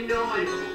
annoying.